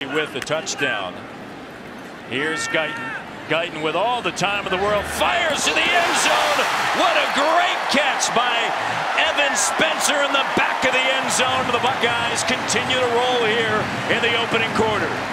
with the touchdown. Here's Guiton. Guiton with all the time of the world fires to the end zone. What a great catch by Evan Spencer in the back of the end zone. The Buckeyes continue to roll here in the opening quarter.